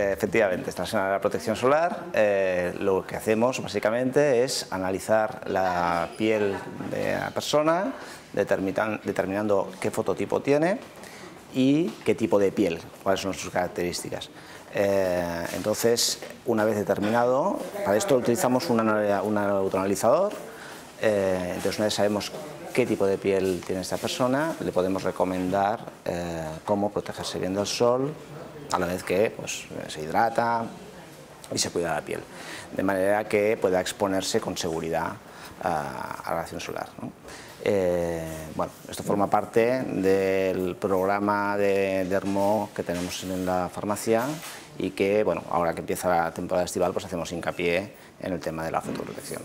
Efectivamente, esta semana de la protección solar eh, lo que hacemos básicamente es analizar la piel de la persona, determinando qué fototipo tiene y qué tipo de piel, cuáles son sus características. Eh, entonces, una vez determinado, para esto utilizamos un autoanalizador, eh, entonces una vez sabemos qué tipo de piel tiene esta persona, le podemos recomendar cómo protegerse bien del sol, a la vez que pues, se hidrata y se cuida la piel, de manera que pueda exponerse con seguridad a, la radiación solar. Eh, bueno, esto forma parte del programa de dermo que tenemos en la farmacia y que, bueno, ahora que empieza la temporada estival, pues hacemos hincapié en el tema de la fotoprotección.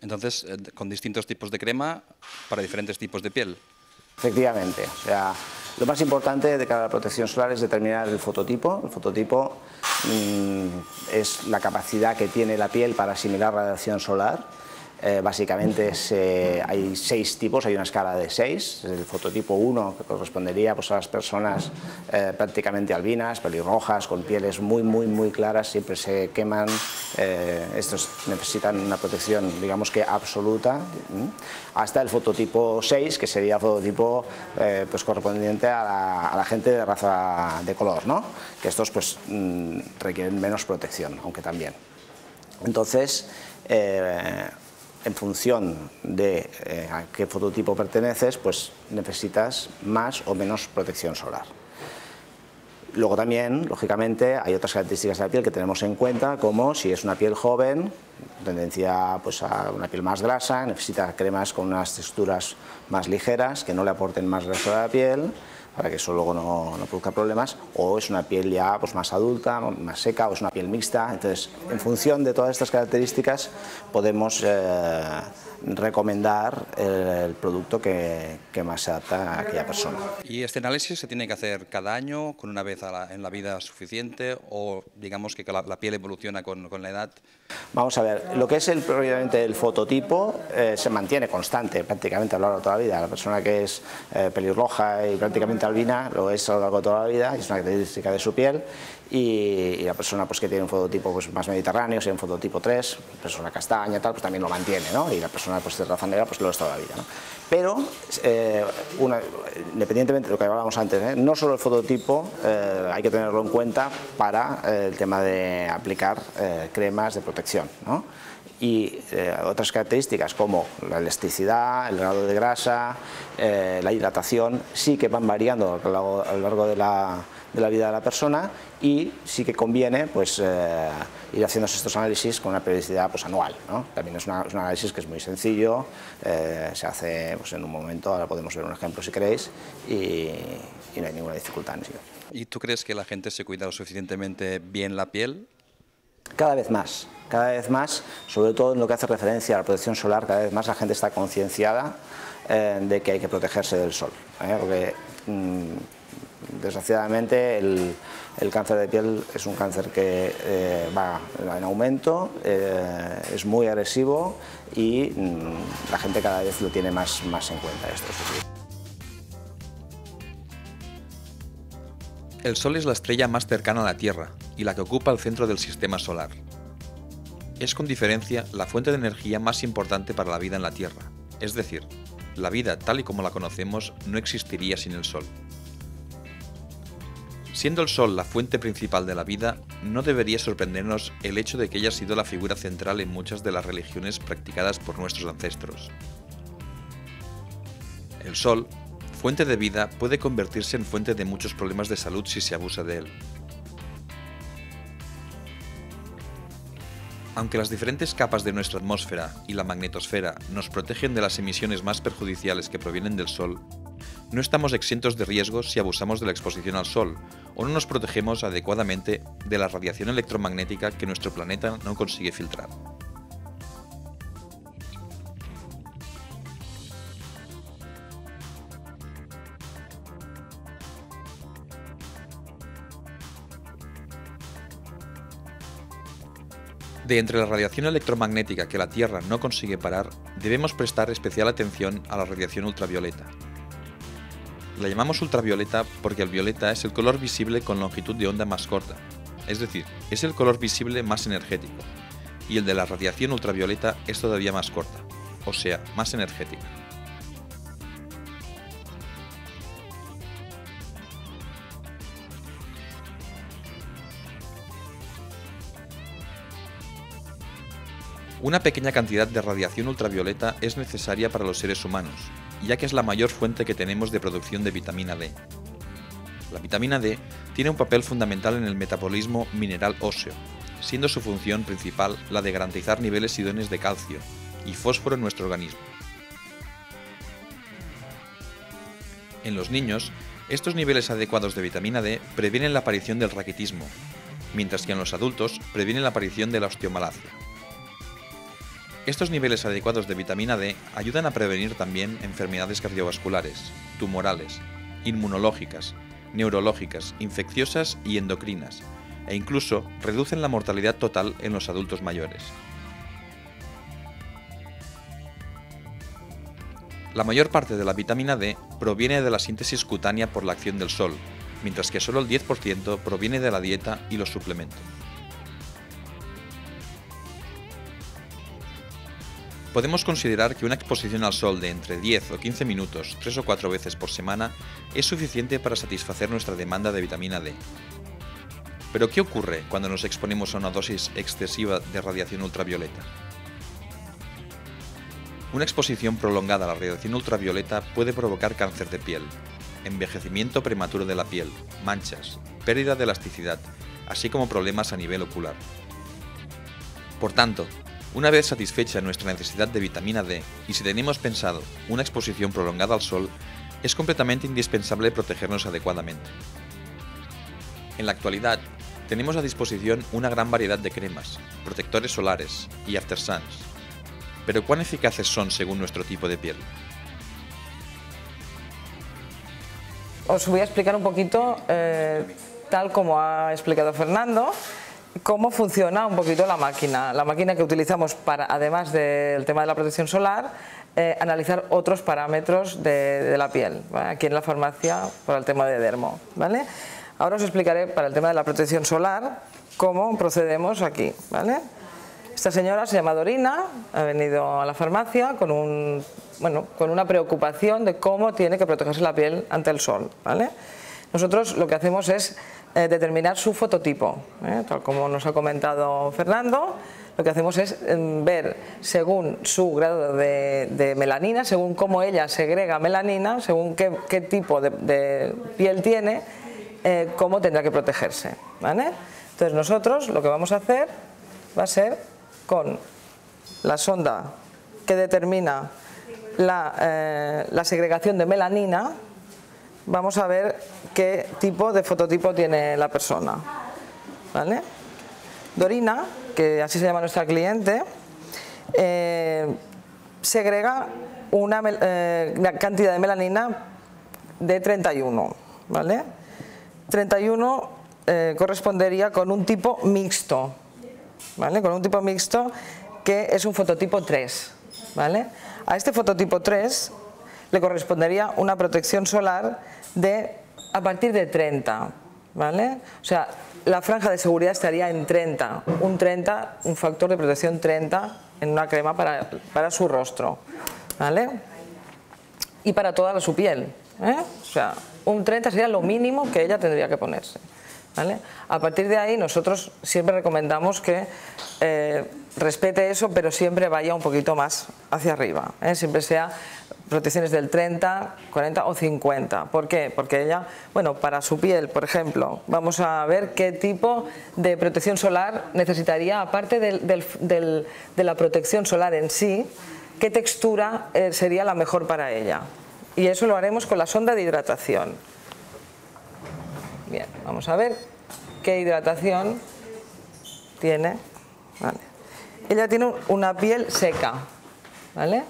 Entonces, eh, con distintos tipos de crema para diferentes tipos de piel. Efectivamente, o sea, lo más importante de cara a la protección solar es determinar el fototipo. El fototipo mm, es la capacidad que tiene la piel para asimilar radiación solar eh, básicamente eh, hay seis tipos, hay una escala de seis, el fototipo 1 que correspondería pues, a las personas eh, prácticamente albinas, pelirrojas, con pieles muy muy muy claras, siempre se queman, estos necesitan una protección digamos que absoluta, hasta el fototipo 6 que sería el fototipo pues, correspondiente a la, gente de raza de color, ¿no? que estos pues, mm, requieren menos protección, aunque también. Entonces, en función de eh, a qué fototipo perteneces, pues necesitas más o menos protección solar. Luego también, lógicamente, hay otras características de la piel que tenemos en cuenta, como si es una piel joven, tendencia pues, a una piel más grasa, necesita cremas con unas texturas más ligeras, que no le aporten más grasa a la piel, para que eso luego no, produzca problemas, o es una piel ya pues, más adulta, más seca, o es una piel mixta. Entonces, en función de todas estas características, podemos eh, recomendar el, producto que, más se adapta a aquella persona. ¿Y este análisis se tiene que hacer cada año, con una vez en la vida suficiente, o digamos que la, piel evoluciona con, la edad? Vamos a ver, lo que es el, probablemente el fototipo eh, se mantiene constante prácticamente a lo largo de toda la vida. La persona que es eh, pelirroja y prácticamente albina lo es a lo largo de toda la vida, es una característica de su piel, y, la persona pues, que tiene un fototipo pues, más mediterráneo, sea un fototipo 3, persona castaña, tal, pues también lo mantiene, ¿no? y la persona pues, de raza negra pues, lo es toda la vida. ¿no? Pero, eh, independientemente de lo que hablábamos antes, ¿eh? no solo el fototipo eh, hay que tenerlo en cuenta para el tema de aplicar cremas de protección. ¿no? Y otras características como la elasticidad, el grado de grasa, la hidratación, sí que van variando a lo largo de la, de la vida de la persona y sí que conviene pues, eh, ir haciendo estos análisis con una periodicidad pues, anual. ¿no? También es, un análisis que es muy sencillo, eh, se hace pues, en un momento, ahora podemos ver un ejemplo si queréis, y, no hay ninguna dificultad en ¿Y tú crees que la gente se cuida lo suficientemente bien la piel? Cada vez más, cada vez más, sobre todo en lo que hace referencia a la protección solar, cada vez más la gente está concienciada eh, de que hay que protegerse del sol. Porque, mm, desgraciadamente el, cáncer de piel es un cáncer que eh, va en aumento, eh, es muy agresivo y mm, la gente cada vez lo tiene más, más en cuenta esto. El Sol es la estrella más cercana a la Tierra y la que ocupa el centro del sistema solar. Es con diferencia la fuente de energía más importante para la vida en la Tierra, es decir, la vida tal y como la conocemos no existiría sin el Sol. Siendo el Sol la fuente principal de la vida, no debería sorprendernos el hecho de que haya sido la figura central en muchas de las religiones practicadas por nuestros ancestros. El Sol, fuente de vida, puede convertirse en fuente de muchos problemas de salud si se abusa de él. Aunque las diferentes capas de nuestra atmósfera y la magnetosfera nos protegen de las emisiones más perjudiciales que provienen del Sol, no estamos exentos de riesgos si abusamos de la exposición al Sol o no nos protegemos adecuadamente de la radiación electromagnética que nuestro planeta no consigue filtrar. De entre la radiación electromagnética que la Tierra no consigue parar, debemos prestar especial atención a la radiación ultravioleta, la llamamos ultravioleta porque el violeta es el color visible con longitud de onda más corta, es decir, es el color visible más energético, y el de la radiación ultravioleta es todavía más corta, o sea, más energética. Una pequeña cantidad de radiación ultravioleta es necesaria para los seres humanos, ya que es la mayor fuente que tenemos de producción de vitamina D. La vitamina D tiene un papel fundamental en el metabolismo mineral óseo, siendo su función principal la de garantizar niveles idóneos de calcio y fósforo en nuestro organismo. En los niños, estos niveles adecuados de vitamina D previenen la aparición del raquitismo, mientras que en los adultos previenen la aparición de la osteomalacia. Estos niveles adecuados de vitamina D ayudan a prevenir también enfermedades cardiovasculares, tumorales, inmunológicas, neurológicas, infecciosas y endocrinas, e incluso reducen la mortalidad total en los adultos mayores. La mayor parte de la vitamina D proviene de la síntesis cutánea por la acción del sol, mientras que solo el 10% proviene de la dieta y los suplementos. Podemos considerar que una exposición al sol de entre 10 o 15 minutos, 3 o 4 veces por semana, es suficiente para satisfacer nuestra demanda de vitamina D. Pero ¿qué ocurre cuando nos exponemos a una dosis excesiva de radiación ultravioleta? Una exposición prolongada a la radiación ultravioleta puede provocar cáncer de piel, envejecimiento prematuro de la piel, manchas, pérdida de elasticidad, así como problemas a nivel ocular. Por tanto, una vez satisfecha nuestra necesidad de vitamina D y si tenemos pensado una exposición prolongada al sol, es completamente indispensable protegernos adecuadamente. En la actualidad, tenemos a disposición una gran variedad de cremas, protectores solares y aftersuns. Pero ¿cuán eficaces son según nuestro tipo de piel? Os voy a explicar un poquito, eh, tal como ha explicado Fernando, cómo funciona un poquito la máquina. La máquina que utilizamos para, además del tema de la protección solar, eh, analizar otros parámetros de, la piel, aquí en la farmacia por el tema de dermo. ¿vale? Ahora os explicaré para el tema de la protección solar cómo procedemos aquí. ¿vale? Esta señora se llama Dorina, ha venido a la farmacia con, un, bueno, con una preocupación de cómo tiene que protegerse la piel ante el sol. ¿vale? Nosotros lo que hacemos es eh, determinar su fototipo. ¿eh? Tal como nos ha comentado Fernando, lo que hacemos es em, ver según su grado de, melanina, según cómo ella segrega melanina, según qué, tipo de, piel tiene, eh, cómo tendrá que protegerse. Entonces nosotros lo que vamos a hacer va a ser con la sonda que determina la segregación de melanina, vamos a ver qué tipo de fototipo tiene la persona. ¿Vale? Dorina, que así se llama nuestra cliente, eh, segrega una, eh, una, cantidad de melanina de 31. ¿vale? 31 eh, correspondería con un tipo mixto, ¿vale? con un tipo mixto que es un fototipo 3. ¿vale? A este fototipo 3 le correspondería una protección solar de a partir de 30, ¿vale? O sea, la franja de seguridad estaría en 30, un 30, un factor de protección 30 en una crema para, su rostro, ¿vale? Y para toda su piel, ¿eh? O sea, un 30 sería lo mínimo que ella tendría que ponerse. ¿Vale? A partir de ahí nosotros siempre recomendamos que eh, respete eso, pero siempre vaya un poquito más hacia arriba, ¿eh? siempre sea protecciones del 30, 40 o 50. ¿Por qué? Porque ella, bueno, para su piel, por ejemplo, vamos a ver qué tipo de protección solar necesitaría, aparte de la protección solar en sí, qué textura eh, sería la mejor para ella. Y eso lo haremos con la sonda de hidratación. Bien, vamos a ver qué hidratación tiene. Ella tiene una piel seca, ¿vale?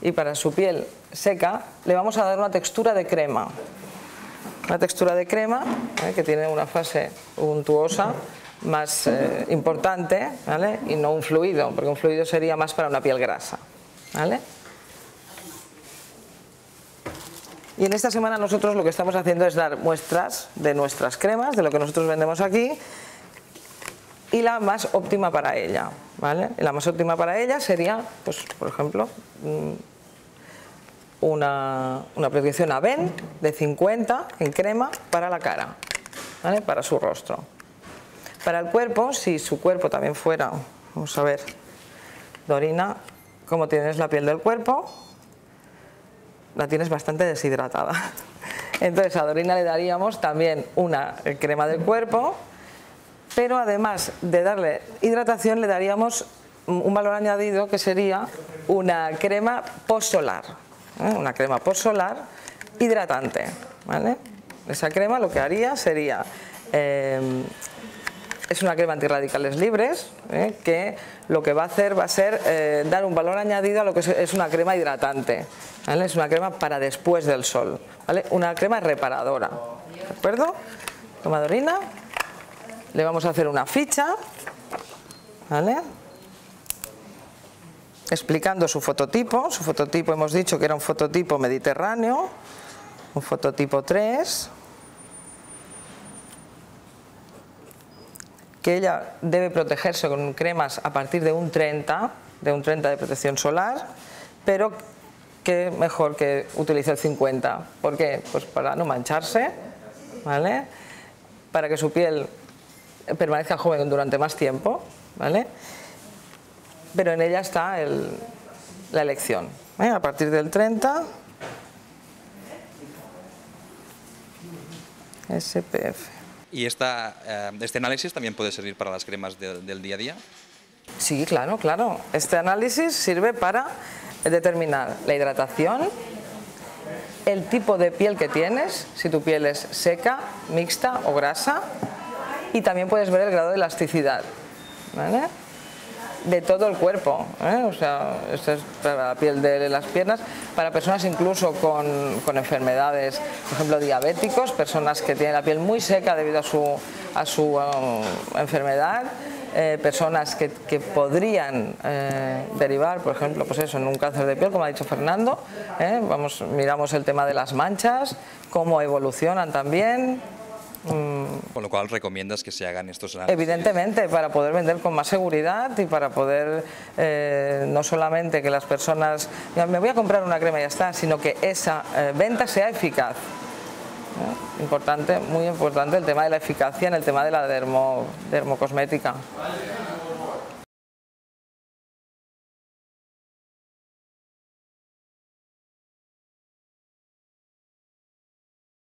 Y para su piel seca le vamos a dar una textura de crema. Una textura de crema que tiene una fase untuosa más eh, importante ¿vale? y no un fluido, porque un fluido sería más para una piel grasa. ¿vale? Y en esta semana nosotros lo que estamos haciendo es dar muestras de nuestras cremas, de lo que nosotros vendemos aquí, y la más óptima para ella. ¿vale? la más óptima para ella sería, pues, por ejemplo, mm, una, una protección Aven de 50 en crema para la cara, ¿vale? para su rostro. Para el cuerpo, si su cuerpo también fuera, vamos a ver, Dorina, como tienes la piel del cuerpo, la tienes bastante deshidratada. Entonces a Dorina le daríamos también una crema del cuerpo, pero además de darle hidratación le daríamos un valor añadido que sería una crema post-solar, ¿eh? una crema post-solar hidratante. Esa crema lo que haría sería, eh, es una crema antirradicales libres, ¿eh? que lo que va a hacer va a ser dar un valor añadido a lo que es una crema hidratante. Es una crema para después del sol, ¿vale? Una crema reparadora, ¿de acuerdo? Tomadorina, le vamos a hacer una ficha, ¿vale? Explicando su fototipo, su fototipo hemos dicho que era un fototipo mediterráneo, un fototipo 3, que ella debe protegerse con cremas a partir de un 30, de un 30 de protección solar, pero que mejor que utilice el 50. ¿Por qué? Pues para no mancharse, ¿vale? Para que su piel permanezca joven durante más tiempo, ¿vale? Pero en ella está la elección. ¿eh? A partir del 30, SPF. ¿Y esta, eh, este análisis también puede servir para las cremas del día a día? Sí, claro, claro. Este análisis sirve para determinar la hidratación, el tipo de piel que tienes, si tu piel es seca, mixta o grasa, y también puedes ver el grado de elasticidad de todo el cuerpo, ¿eh? o sea, esta es para la piel de las piernas, para personas incluso con, con, enfermedades, por ejemplo diabéticos, personas que tienen la piel muy seca debido a su, a su um, enfermedad, eh, personas que, que podrían eh, derivar, por ejemplo, pues eso, en un cáncer de piel, como ha dicho Fernando. ¿eh? Vamos, miramos el tema de las manchas, cómo evolucionan también. Mm. Con lo cual recomiendas que se hagan estos análisis. Evidentemente, para poder vender con más seguridad y para poder no solamente que las personas, me voy a comprar una crema y ya está, sino que esa venta sea eficaz. Importante, muy importante el tema de la eficacia en el tema de la dermo, dermocosmética.